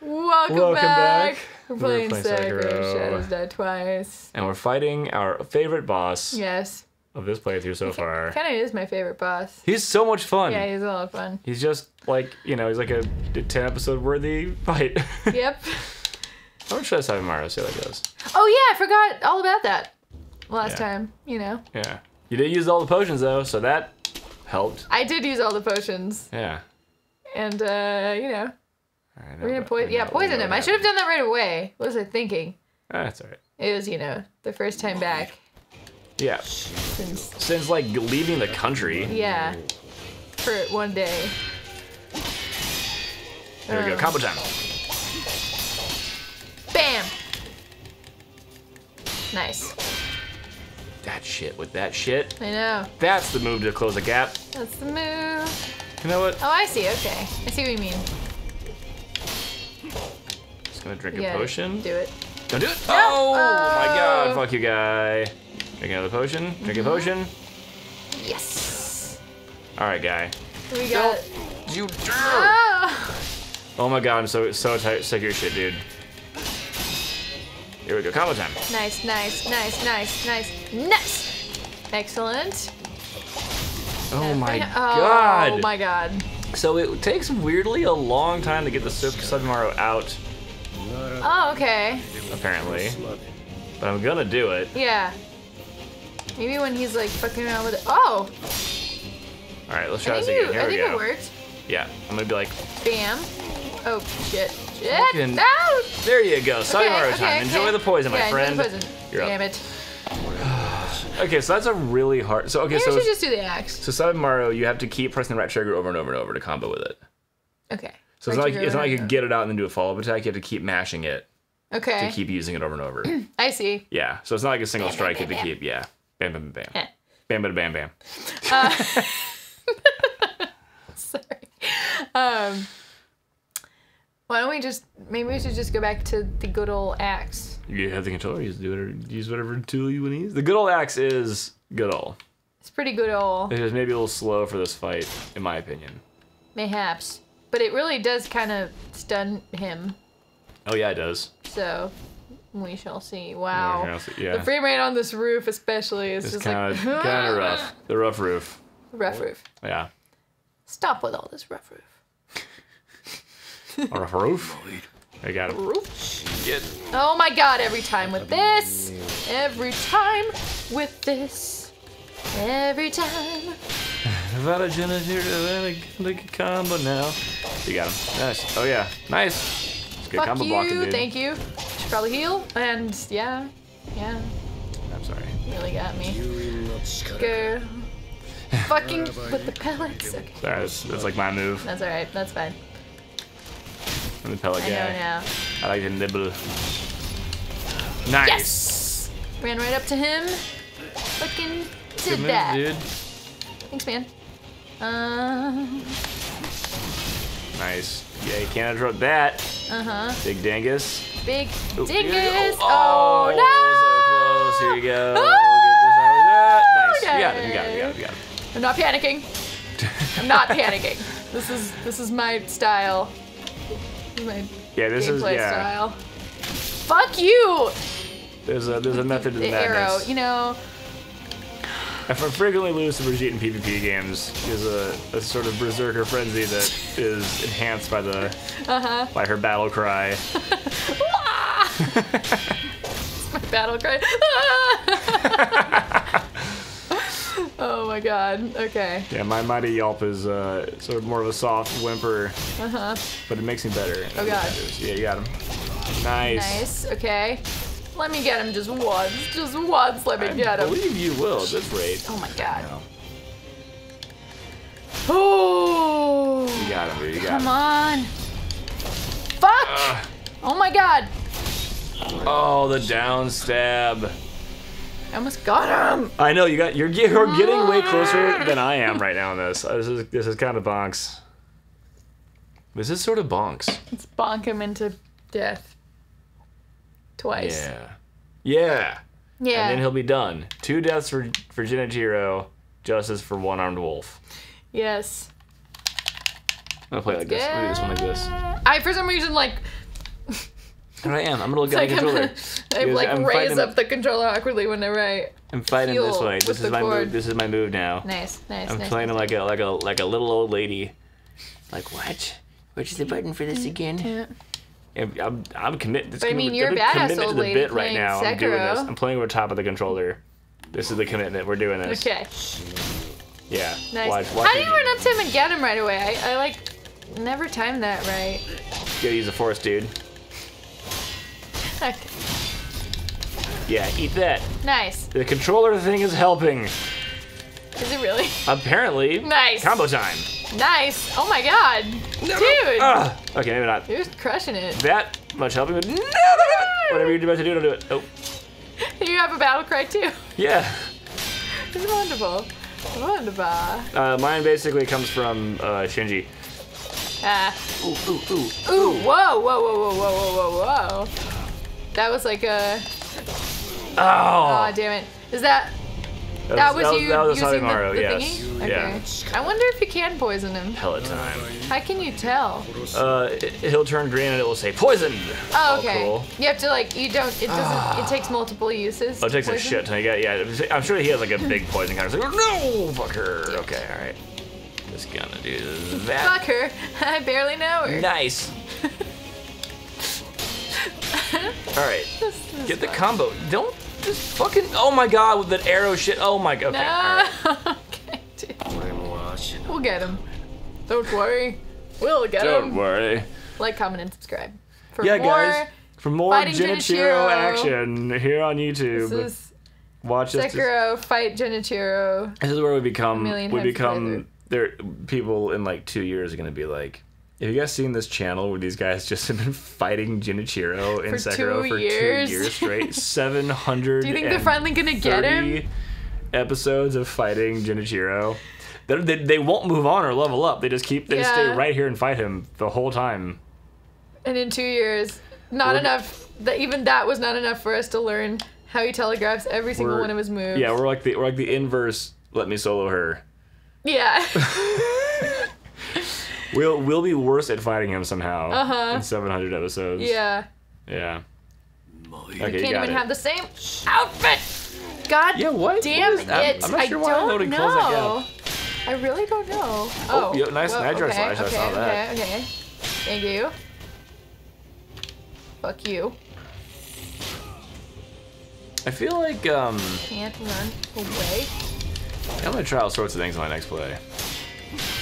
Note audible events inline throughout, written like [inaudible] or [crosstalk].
Welcome, Welcome back. back. We're playing playing Sekiro. Sekiro. Shadows Die Twice. And we're fighting our favorite boss Yes. of this playthrough so far. Kind of is my favorite boss. He's so much fun. Yeah, he's a lot of fun. He's just like, you know, he's like a 10 episode worthy fight. [laughs] Yep. How much I Sabimaru see how that goes? Oh yeah, I forgot all about that last Yeah. time. You know, Yeah. You did use all the potions though, so that helped. I did use all the potions, Yeah. and uh, you know, All right, we're gonna poison. Yeah, poison know him. I should have done that right away. What was I thinking? Ah, that's alright. It was, you know, the first time back Yeah. since Since like leaving the country. yeah, for one day. There we go. Um, Combo time. Bam. Nice. That shit with that shit. I know. That's the move to close the gap. That's the move. You know what? Oh, I see. Okay, I see what you mean. Gonna drink Yeah. a potion. Do it. Don't do it. Oh, my god. Oh. Fuck you, guy. Drink another potion. Drink Mm-hmm. a potion. Yes. All right, guy. We got. You. Oh. Oh my god, I'm so so tight, sick of your shit, dude. Here we go. Combo time. Nice, nice, nice, nice, nice, nice. Excellent. Oh my oh, god. Oh my god. So it takes weirdly a long time to get the Sub Sabimaru out, Oh, okay. apparently. But I'm gonna do it. Yeah. Maybe when he's like fucking around with it. Oh, All right, let's try this again. you, Here I think go. it worked. Yeah, I'm gonna be like, Bam. Oh shit. Shit. Fucking- Out. there you go. Sub Okay, Mario okay, time. Enjoy okay. the poison, my yeah, friend. Enjoy the poison. You're up. Damn it. Okay, so that's a really hard. So okay, Maybe so we should just do the axe. so Sabimaru, you have to keep pressing the right trigger over and over and over to combo with it. Okay. So it's not like it's not like you get it out and then do a follow up attack. You have to keep mashing it Okay. to keep using it over and over. [clears throat] I see. yeah, so it's not like a single Bam, strike. You have to bam, keep yeah, bam bam bam, Eh. bam bam bam [laughs] bam. Sorry. Um. Why don't we just maybe we should just go back to the good old axe. You have the controller. You just do whatever, use whatever tool you want to use. The good old axe is good old. It's pretty good old, It is maybe a little slow for this fight, in my opinion. mayhaps, but it really does kind of stun him. Oh yeah, it does. So we shall see. Wow. Yeah, The frame rate on this roof, especially, is it's just kind of like kind of [laughs] rough. The rough roof. rough roof. Yeah, Stop with all this rough roof. rough roof. [laughs] I got it. Roof. Get. Oh my god, every time with this. Every time with this. Every time. About a generator, like a combo now. You got him. Nice. Oh yeah, nice. It's good Fuck combo you. blocking, dude. Thank you. Should probably heal. And yeah. Yeah. I'm sorry. Really got me. Girl. [laughs] Fucking with the pellets. Okay. Sorry, that's, that's like my move. That's alright. That's fine. I'm the pellet I know guy. now. I like to nibble. Nice. Yes! Ran right up to him. Fucking did move, that. dude. Thanks, man. Um. Nice. Yeah, you can't interrupt that. Uh huh. Big dingus. Big Oop, here you go. dingus. Oh, Oh, so close. Here you go. Get this out of that. Nice. You got it. You got it. You got it. You got it. I'm not panicking. I'm not panicking. This is this is my style. This is my Yeah, this is yeah. style. Fuck you! There's a there's a method to the The arrow. You know. I frequently lose to Brigitte in PvP games. There's a, a sort of berserker frenzy that is enhanced by the Uh huh. by her battle cry. [laughs] it's my battle cry. [laughs] oh my god. Okay. Yeah, my mighty yelp is uh, sort of more of a soft whimper, Uh huh. but it makes me better. Oh, God. Yeah, you got him. Nice. Nice. Okay. Let me get him just once. Just once. Let me I get him. I believe you will at this rate. Oh my god. Oh. You got him, dude. You got Come him. on. Fuck. Ugh. Oh my god. Oh, the down stab. I almost got him. I know you got. You're, you're getting way closer than I am right now in this. Uh, this is this is kind of bonks. This is sort of bonks. Let's bonk him into death. Twice. Yeah. Yeah. Yeah. And then he'll be done. Two deaths for for Genichiro, justice for one armed wolf. yes. I'm gonna play like this. Let me do this one like this. I for some reason like [laughs] I am. I'm gonna look at Like the I'm, controller. I Because like I'm raise up the controller awkwardly whenever I. I'm fighting this way. This is my cord. move. This is my move now. Nice, nice, I'm nice. playing like a like a like a little old lady. Like what? Which is the button for this again? I'm I'm, committed. But I mean, you're a badass to old the lady bit right now. I'm doing this. Sekiro. I'm playing over top of the controller. This is the commitment. We're doing this. Okay, Yeah. nice. Watch, watch How do you run up to him and get him right away? I, I like never timed that right. Gotta use the force, dude. Okay. Yeah, eat that. Nice. The controller thing is helping. Is it really? Apparently. Nice. Combo time. Nice. Oh my god. Dude. Ah. Okay, maybe not You're crushing it. that much helping, but no, whatever you're about to do, don't do it. Oh, [laughs] You have a battle cry too. yeah. It's wonderful. Wonderful. Uh, mine basically comes from uh, Shinji. Ah. Ooh, ooh, ooh. Ooh. Whoa. Whoa. Whoa. Whoa. Whoa. Whoa. Whoa. That was like a. Oh, Oh damn it. Is that that was, you that was using the, Sonic the yes. thingy? Okay. Yeah. I wonder if you can poison him. Pellet time. How can you tell? Uh, it- he'll turn green and it will say poison. Oh, okay. cool. You have to like you don't. It doesn't. it takes multiple uses. Oh, it takes a shit ton. Yeah, yeah. I'm sure he has like a big [laughs] poison counter. It's like, no, fucker. Okay, all right. Just gonna do that. Fuck her. [laughs] I barely know her. Nice. [laughs] All right. Get the fun. combo. Don't just fucking. Oh my god, with that arrow shit. Oh my god. Okay. No. all right. [laughs] okay. Dude. We'll get him. Don't worry. We'll get him. Don't worry. Like, comment, and subscribe. For Yeah, more, guys. For more fighting Genichiro Genichiro. action here on YouTube, This is watch this. Sekiro fight Genichiro. This is where we become million we times become there. People in like two years are gonna be like, have you guys seen this channel where these guys [laughs] just have been fighting Genichiro in For Sekiro for years? two years straight? [laughs] Seven hundred. Do you think they're finally gonna get him? Episodes of fighting Genichiro. They, they, they won't move on or level up. They just keep they just stay right here and fight him the whole time. And in two years, not We're- enough. That even that was not enough for us to learn how he telegraphs every single one of his moves. Yeah, we're like the we're like the inverse. Let me solo her. Yeah. [laughs] We'll we'll be worse at fighting him somehow Uh-huh. in 700 episodes. yeah. Yeah. Okay, you Can't got even it. have the same outfit. God Yeah, what? damn What is- I'm- it! I'm not sure I why don't nobody calls that know. I really don't know. Oh, Oh, yeah, nice Nightjar okay, slash, I Okay, saw that. Okay, okay. Thank you. Fuck you. I feel like um Can't run away. I'm gonna try all sorts of things in my next play.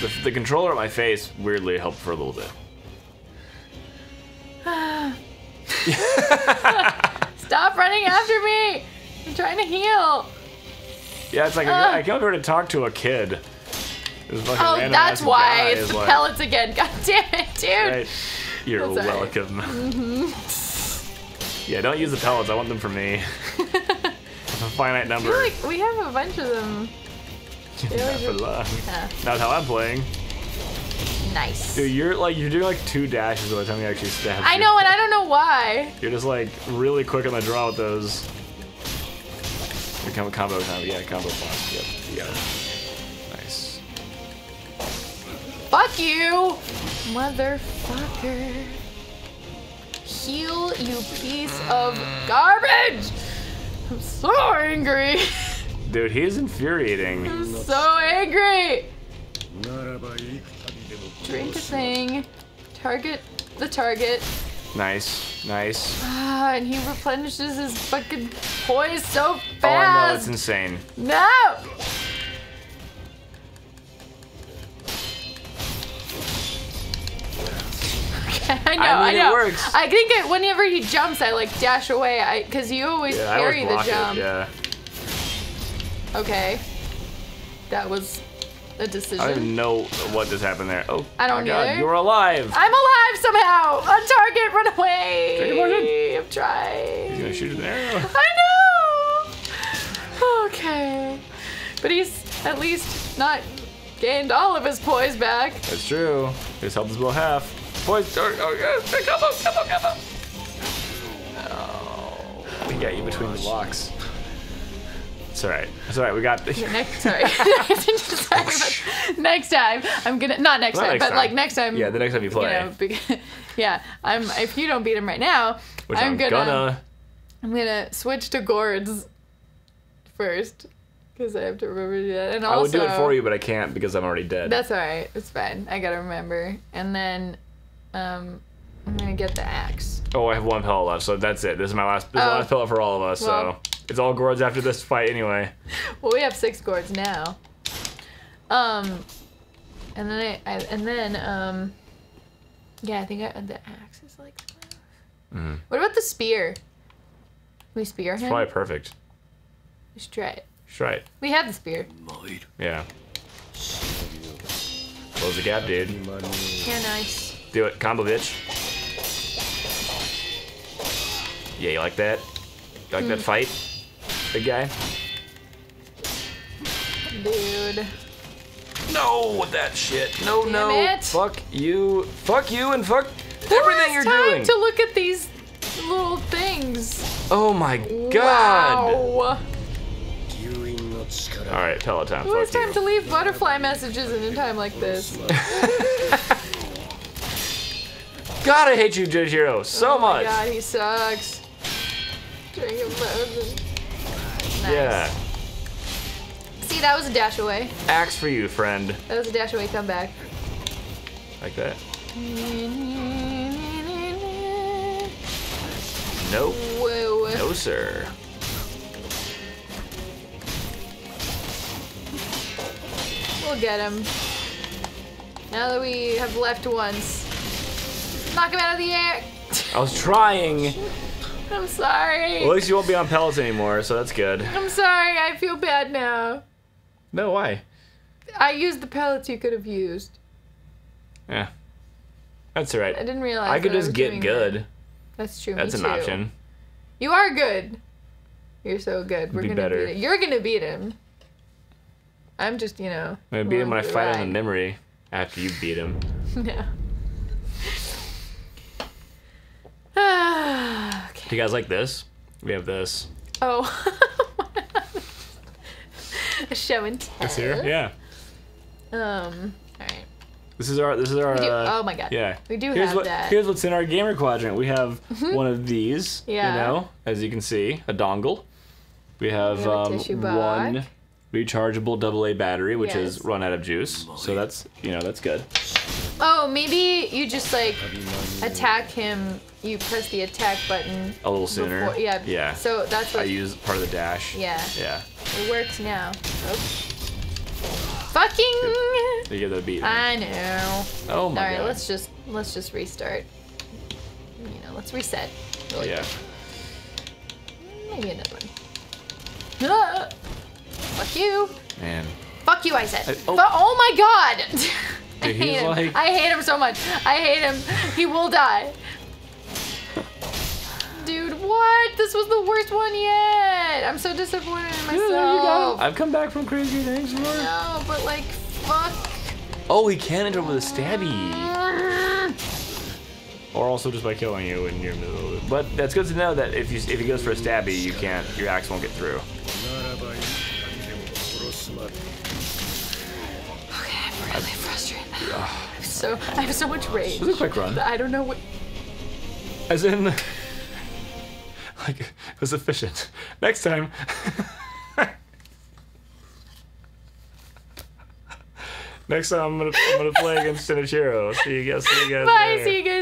The, the controller at my face weirdly helped for a little bit. [sighs] Stop running after me! I'm trying to heal. Yeah, it's like Ah. I over to talk to a kid. Oh, that's why it's the like, pellets again. [laughs] God damn it, dude. Right. You're That's all right. welcome. Yeah, don't use the pellets. I want them for me. [laughs] a finite I number. feel like we have a bunch of them. Not for Not how I'm playing. nice. Dude, you're like you're doing like two dashes by the time you actually stab. I know, and I don't know why. You're just like really quick on the draw with those. Become a combo time. Yeah, combo boss. Yep, it. Nice. Fuck you, motherfucker. Heal, you piece of garbage. I'm so angry. [laughs] Dude, he's infuriating. I'm so angry. Drink a thing. Target the target. Nice, nice. Ah, and he replenishes his fucking poise so fast. Oh, I know, it's insane. no! [laughs] I know, I I, mean, it know. works. I think it, whenever he jumps, I like dash away. I because you always Yeah, I always carry the jump. it. Yeah. Okay, that was a I don't decision. even know what just happened there. Oh, I don't my God, either. you're alive. I'm alive somehow. On target, run away. I'm trying. He's gonna shoot an arrow. [laughs] I know. Okay, but he's at least not gained all of his poise back. That's true. Just helped us blow half. Poise. Oh, oh yeah. Combo, combo, combo. Oh, we got you between the blocks. It's alright. It's alright. We got. Next, [laughs] sorry. [laughs] sorry next time, I'm gonna not next Not time, next but time. like next time. Yeah, the next time you You play. know, be- [laughs] Yeah, I'm. If you don't beat him right now, Which I'm, I'm, gonna, gonna. I'm gonna switch to gourds first because I have to remember to do that. And also, I would do it for you, but I can't because I'm already dead. That's all right. It's fine. I gotta remember. And then, um, I'm gonna get the axe. Oh, I have one pellet left, so that's it. This is my last. This is the Oh. last pellet for all of us. Well. so it's all gourds after this fight anyway. [laughs] Well, we have six gourds now. Um, and then I, I and then um, yeah, I think I, the axe is like. Mhm. What about the spear? We spear It's him? probably perfect. We should try it. Just right. We have the spear. Yeah. Close the gap, dude. Yeah, nice. Do it, combo bitch. Yeah, you like that? You like that Hmm. fight? Big guy? Dude. No, with that shit. No, Damn no. it. Fuck you. Fuck you and fuck Who everything you're time doing. to look at these little things? Oh my god. Wow. All right, tell Peloton. Who has Fuck time you. to leave butterfly messages in a time like this? [laughs] God, I hate you, Jojiro, so oh my much. god, he sucks. Drink a mountain. Nice. Yeah. See, that was a dash away. Axe for you, friend. That was a dash away comeback. Like that. Nope. Whoa. No, sir. We'll get him. Now that we have left once. Knock him out of the air. I was trying. [laughs] I'm sorry. Well, at least you won't be on pellets anymore, so that's good. I'm sorry. I feel bad now. No, why? I used the pellets you could have used. Yeah. That's alright. I didn't realize. I could just was get good. that. That's true. That's an too. option. You are good. You're so good. We're Be gonna better. beat it. You're gonna beat him. I'm just, you know. I'm gonna beat him when I fight on the memory after you beat him. [laughs] Yeah. [sighs] [sighs] [sighs] Okay. Do you guys like this? We have this. Oh. [laughs] A show and tell. This here? Yeah. Um. All right. This is our. This is our. Do- uh, oh my god. Yeah. We do here's have what, that. Here's what's in our gamer quadrant. We have one of these. Yeah. You know, as you can see, a dongle. We have, We have um, one rechargeable AA battery, which is run out of juice. So that's you know that's good. Oh, maybe you just like attack him. You press the attack button. A little sooner. Before, yeah. Yeah. So that's what I use part of the dash. Yeah. Yeah. it works now. Oh. Fucking. Give that a beat. I know. oh my All right, god. let's just let's just restart. You know, let's reset. Really yeah. quick. Maybe another one. Ah! Fuck you. Man. Fuck you, I said. I- oh. Oh my god. I Dude, hate him. like- I hate him so much. I hate him. He will die. Dude, what? This was the worst one yet. I'm so disappointed in myself. Yeah, there you go. I've come back from crazy things before. No, but like, fuck. Oh, he can enter with a stabby. Mm. Or also just by killing you when you're in the middle of it. But that's good to know that if you if he goes for a stabby, you can't your axe won't get through. So I have so much rage. It was a quick run. I don't know what. As in like it was efficient. Next time. [laughs] Next time I'm gonna I'm gonna play against Shinichiro. See you guys see you guys Bye. later. See you guys.